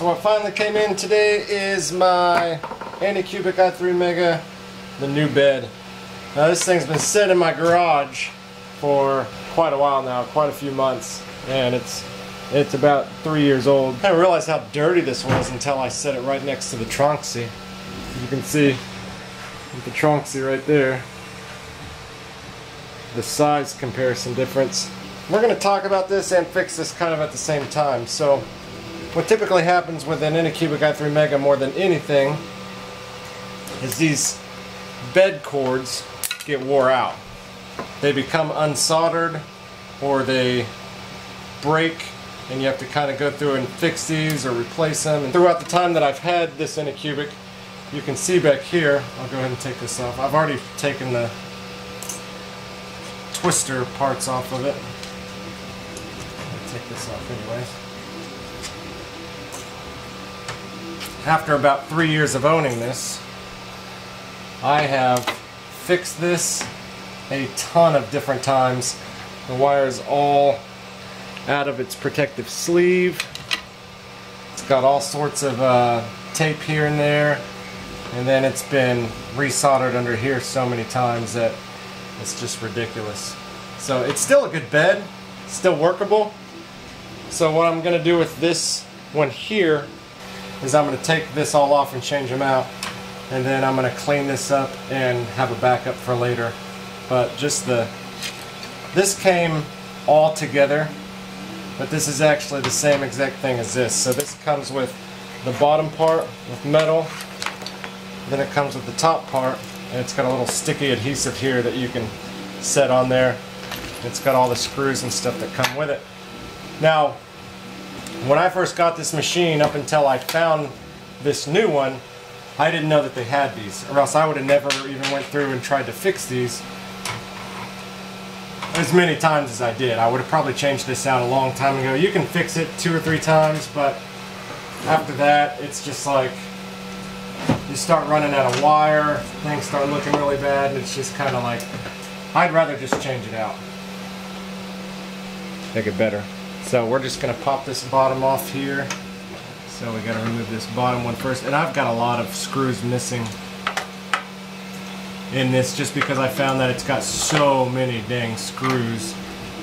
So what finally came in today is my Anycubic i3 Mega, the new bed. Now this thing's been sitting in my garage for quite a while now, quite a few months, and it's it's about three years old. I didn't realize how dirty this was until I set it right next to the Tronxy. You can see the Tronxy right there, the size comparison difference. We're going to talk about this and fix this kind of at the same time. So what typically happens with an Anycubic i3 Mega more than anything is these bed cords get wore out. They become unsoldered or they break and you have to kind of go through and fix these or replace them. And throughout the time that I've had this Anycubic, you can see back here, I'll go ahead and take this off. I've already taken the twister parts off of it. I'll take this off anyways. After about three years of owning this, I have fixed this a ton of different times. The wire is all out of its protective sleeve. It's got all sorts of uh, tape here and there. And then it's been resoldered under here so many times that it's just ridiculous. So it's still a good bed, still workable. So what I'm gonna do with this one here is I'm gonna take this all off and change them out. And then I'm gonna clean this up and have a backup for later. But just the, this came all together, but this is actually the same exact thing as this. So this comes with the bottom part with metal, then it comes with the top part, and it's got a little sticky adhesive here that you can set on there. It's got all the screws and stuff that come with it. Now, when I first got this machine, up until I found this new one, I didn't know that they had these, or else I would have never even went through and tried to fix these as many times as I did. I would have probably changed this out a long time ago. You can fix it two or three times, but after that, it's just like you start running out of wire, things start looking really bad, and it's just kind of like, I'd rather just change it out. Make it better. So we're just going to pop this bottom off here. So we got to remove this bottom one first. And I've got a lot of screws missing in this just because I found that it's got so many dang screws.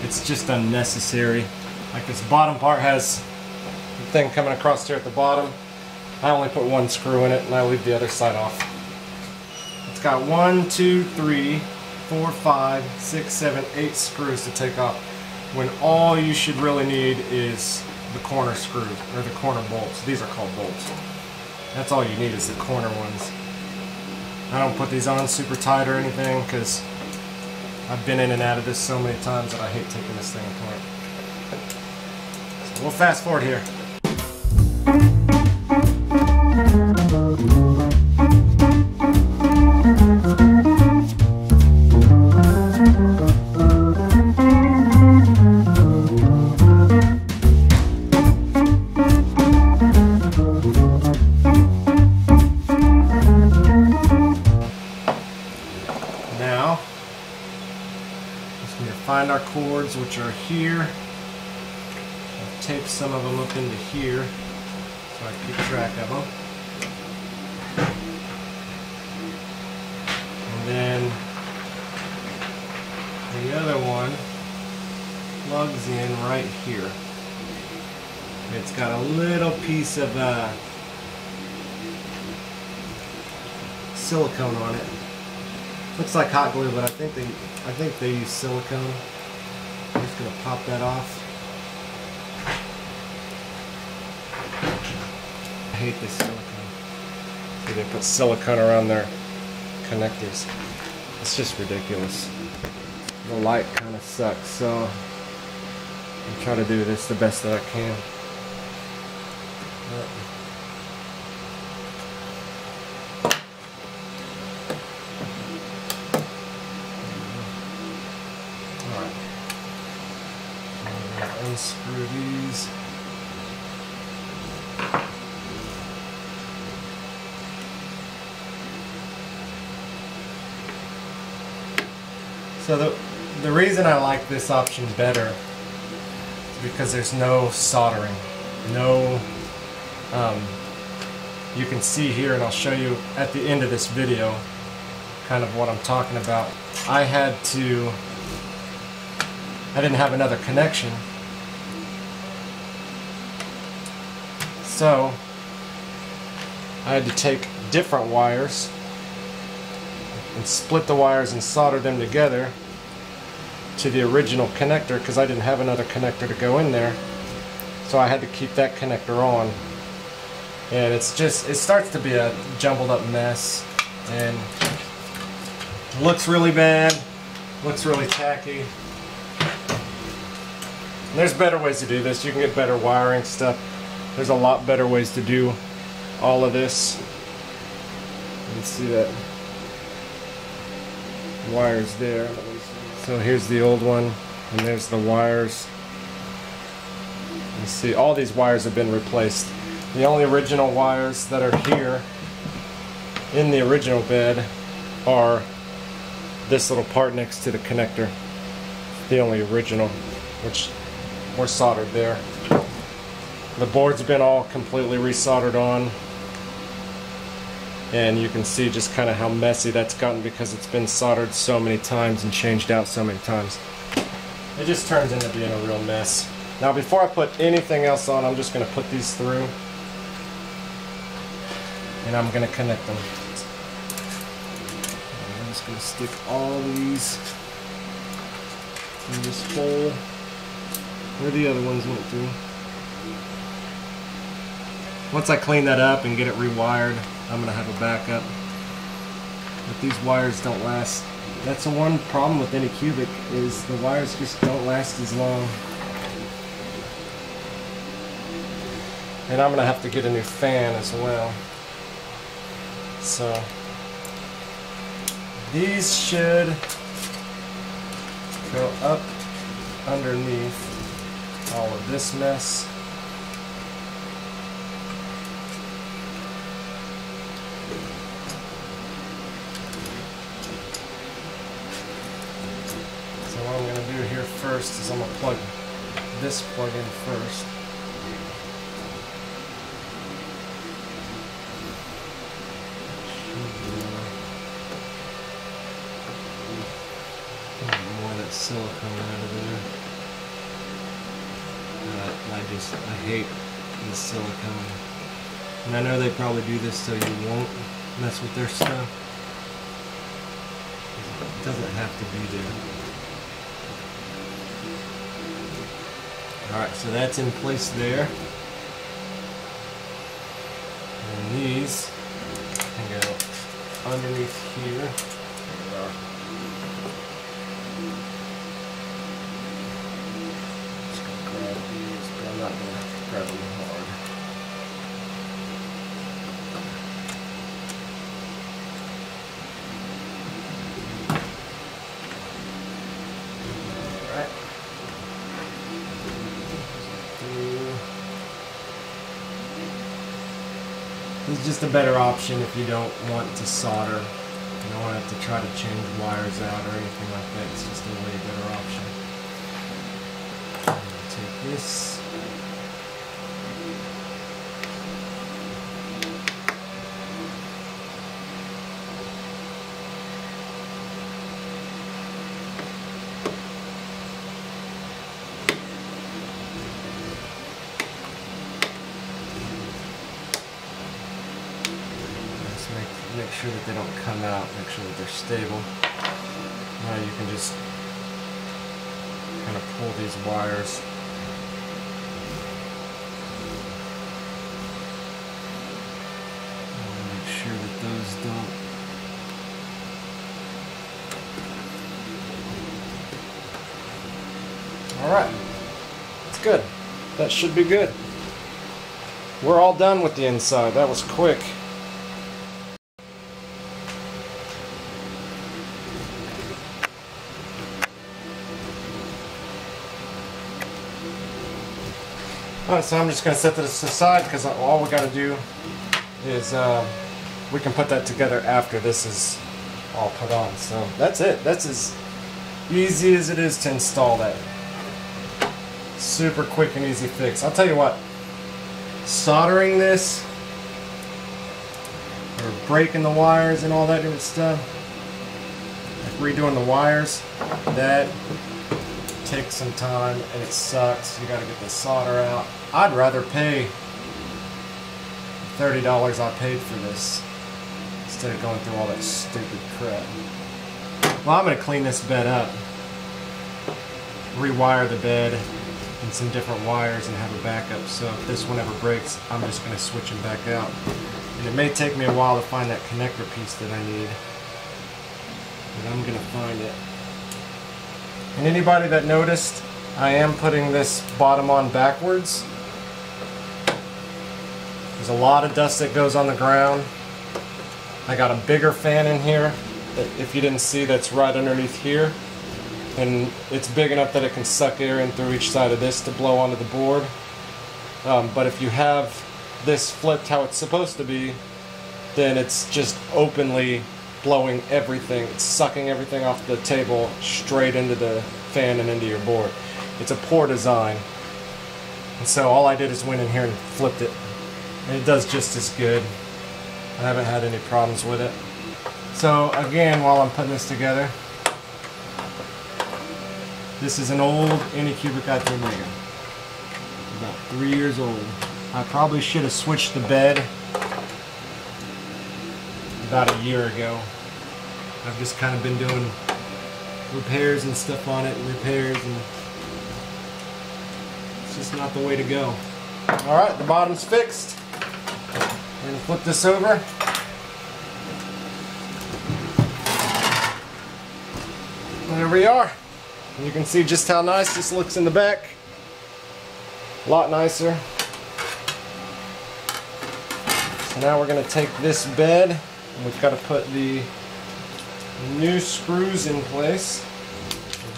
It's just unnecessary. Like this bottom part has the thing coming across here at the bottom. I only put one screw in it and I leave the other side off. It's got one, two, three, four, five, six, seven, eight screws to take off. When all you should really need is the corner screws or the corner bolts. These are called bolts. That's all you need is the corner ones. I don't put these on super tight or anything because I've been in and out of this so many times that I hate taking this thing apart. So we'll fast forward here. Are here. I've taped some of them up into here so I keep track of them. And then the other one plugs in right here. It's got a little piece of uh, silicone on it. Looks like hot glue, but I think they I think they use silicone. Gonna pop that off. I hate this silicone. See, they put silicone around their connectors. It's just ridiculous. The light kind of sucks, so I'm trying to do this the best that I can. But- Alright. I'm gonna Unscrew these. So the, the reason I like this option better is because there's no soldering. No um, you can see here, and I'll show you at the end of this video, kind of what I'm talking about. I had to, I didn't have another connection. So, I had to take different wires and split the wires and solder them together to the original connector because I didn't have another connector to go in there. So I had to keep that connector on. And it's just, it starts to be a jumbled up mess and looks really bad, looks really tacky. There's better ways to do this. You can get better wiring stuff. There's a lot better ways to do all of this. You can see that wires there. So here's the old one, and there's the wires. You see, all these wires have been replaced. The only original wires that are here in the original bed are this little part next to the connector. The only original, which were soldered there. The board's been all completely resoldered on. And you can see just kind of how messy that's gotten because it's been soldered so many times and changed out so many times. It just turns into being a real mess. Now before I put anything else on, I'm just going to put these through. And I'm going to connect them. I'm just going to stick all these in this hole where the other ones went through. Once I clean that up and get it rewired, I'm going to have a backup. But these wires don't last. That's the one problem with Anycubic is the wires just don't last as long. And I'm going to have to get a new fan as well. So these should go up underneath all of this mess. First is I'm going to plug this plug in first. More that silicone out of there. But I just, I hate the silicone. And I know they probably do this so you won't mess with their stuff. It doesn't have to be there. Alright, so that's in place there. And these can go underneath here. Is just a better option if you don't want to solder. You don't want to have to try to change wires out or anything like that. It's just a way better option. Take this. Make sure that they don't come out, make sure that they're stable. Now you can just kind of pull these wires make sure that those don't Alright, it's good. That should be good. We're all done with the inside. That was quick. Alright, so I'm just going to set this aside because all we got to do is uh, we can put that together after this is all put on. So that's it. That's as easy as it is to install that. Super quick and easy fix. I'll tell you what, soldering this or breaking the wires and all that different stuff, like redoing the wires, that takes some time and it sucks. You gotta get the solder out. I'd rather pay $30 I paid for this instead of going through all that stupid crap. Well, I'm gonna clean this bed up, rewire the bed and some different wires and have a backup. So if this one ever breaks, I'm just gonna switch them back out. And it may take me a while to find that connector piece that I need, but I'm gonna find it. And anybody that noticed, I am putting this bottom on backwards. There's a lot of dust that goes on the ground. I got a bigger fan in here that if you didn't see that's right underneath here and it's big enough that it can suck air in through each side of this to blow onto the board. Um, but if you have this flipped how it's supposed to be, then it's just openly blowing everything, it's sucking everything off the table straight into the fan and into your board. It's a poor design. And so all I did is went in here and flipped it. And it does just as good. I haven't had any problems with it. So again, while I'm putting this together, this is an old Anycubic i3 Mega. About three years old. I probably should have switched the bed about a year ago. I've just kind of been doing repairs and stuff on it, and repairs, and it's just not the way to go. Alright, the bottom's fixed. We're to flip this over. There we are. You can see just how nice this looks in the back. A lot nicer. So now we're to take this bed and we've got to put the new screws in place.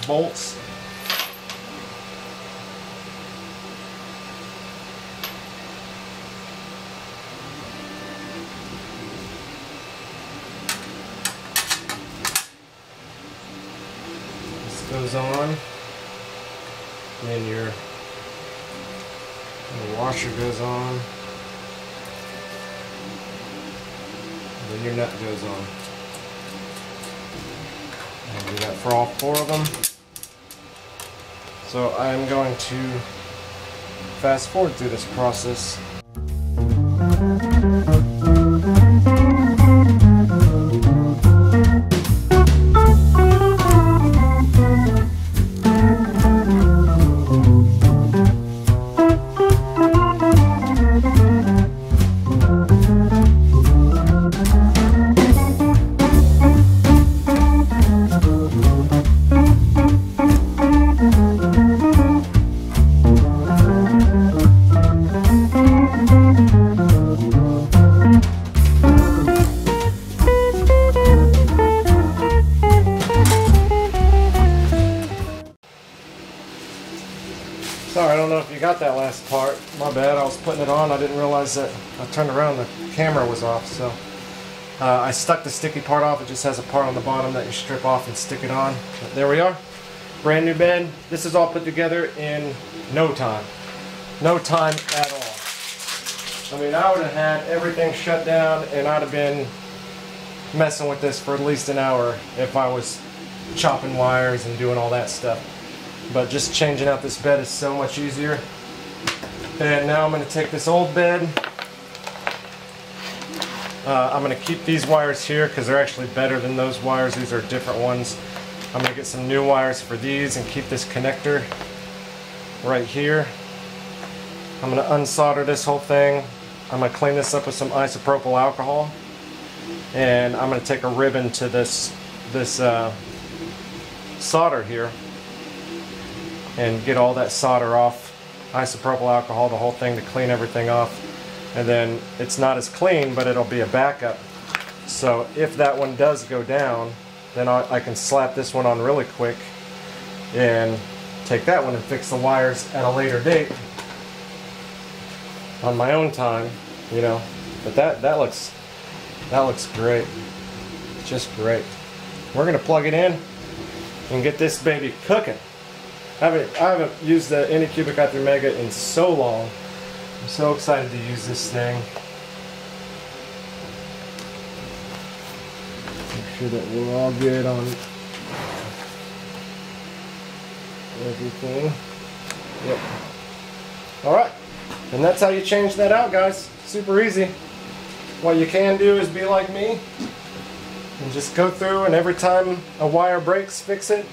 Bolts. goes on. Then your, your washer goes on. Then your nut goes on. And do that for all four of them. So I'm going to fast forward through this process. Sorry, I don't know if you got that last part. My bad, I was putting it on. I didn't realize that I turned around, the camera was off. So uh, I stuck the sticky part off. It just has a part on the bottom that you strip off and stick it on. But there we are. Brand new bed. This is all put together in no time. No time at all. I mean, I would have had everything shut down and I'd have been messing with this for at least an hour if I was chopping wires and doing all that stuff but just changing out this bed is so much easier. And now I'm going to take this old bed. Uh, I'm going to keep these wires here because they're actually better than those wires. These are different ones. I'm going to get some new wires for these and keep this connector right here. I'm going to unsolder this whole thing. I'm going to clean this up with some isopropyl alcohol. And I'm going to take a ribbon to this, this uh, solder here and get all that solder off isopropyl alcohol the whole thing to clean everything off. And then it's not as clean but it'll be a backup. So if that one does go down then I, I can slap this one on really quick and take that one and fix the wires at a later date on my own time you know. But that that looks that looks great. Just great. We're gonna plug it in and get this baby cooking I haven't, I haven't used the Anycubic i3 Mega in so long I'm so excited to use this thing. Make sure that we're all good on everything. Yep. Alright. And that's how you change that out, guys. Super easy. What you can do is be like me and just go through and every time a wire breaks, fix it.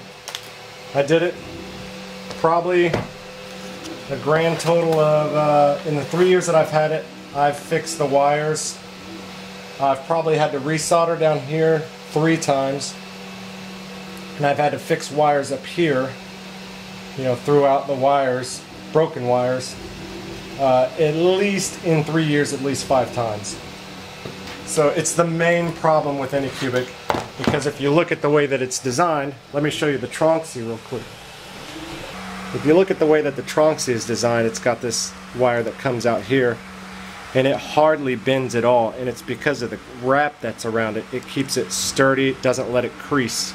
I did it probably a grand total of, uh, in the three years that I've had it, I've fixed the wires. I've probably had to resolder down here three times. And I've had to fix wires up here, you know, throughout the wires, broken wires, uh, at least in three years, at least five times. So it's the main problem with Anycubic because if you look at the way that it's designed, let me show you the Tronxy real quick. If you look at the way that the Tronxy is designed, it's got this wire that comes out here and it hardly bends at all and it's because of the wrap that's around it. It keeps it sturdy, it doesn't let it crease.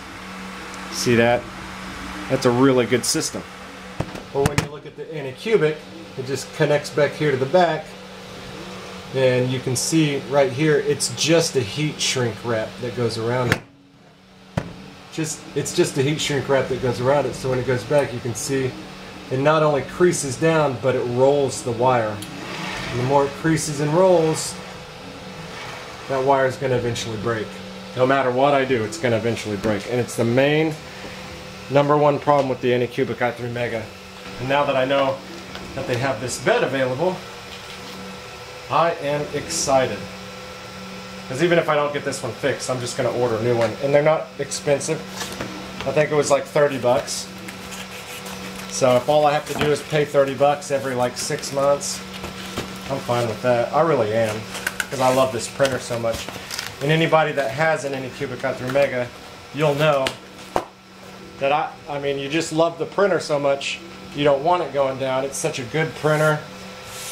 See that? That's a really good system. But when you look at the Anycubic, it just connects back here to the back and you can see right here it's just a heat shrink wrap that goes around it just it's just a heat shrink wrap that goes around it. So when it goes back you can see it not only creases down but it rolls the wire. And the more it creases and rolls that wire is going to eventually break. No matter what I do it's going to eventually break. And it's the main number one problem with the Anycubic i3 Mega. And now that I know that they have this bed available I am excited. Because even if I don't get this one fixed, I'm just going to order a new one. And they're not expensive. I think it was like 30 bucks. So if all I have to do is pay 30 bucks every like six months, I'm fine with that. I really am. Because I love this printer so much. And anybody that has an Anycubic i3 Mega, you'll know that I, I mean, you just love the printer so much, you don't want it going down. It's such a good printer.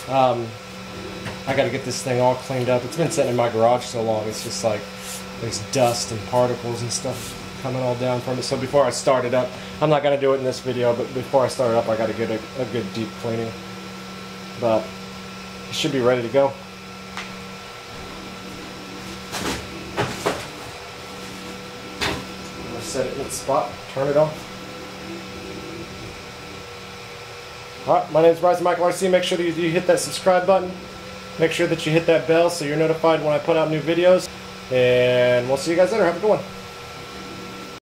Um, I got to get this thing all cleaned up. It's been sitting in my garage so long, it's just like there's dust and particles and stuff coming all down from it. So before I start it up, I'm not going to do it in this video, but before I start it up, I got to get a, a good deep cleaning. But it should be ready to go. Set it in its spot, turn it off. Alright, my name is Bryson Michael RC. Make sure that you hit that subscribe button. Make sure that you hit that bell so you're notified when I put out new videos. And we'll see you guys later. Have a good one.